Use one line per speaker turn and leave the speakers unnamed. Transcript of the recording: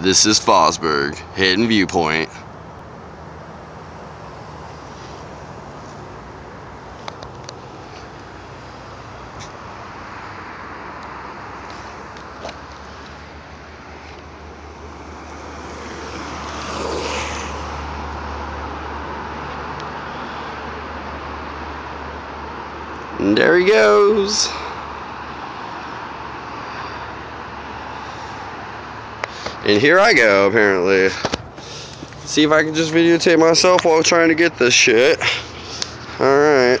This is Fosburg, Hidden Viewpoint. And there he goes. And here I go, apparently. See if I can just videotape myself while trying to get this shit. Alright.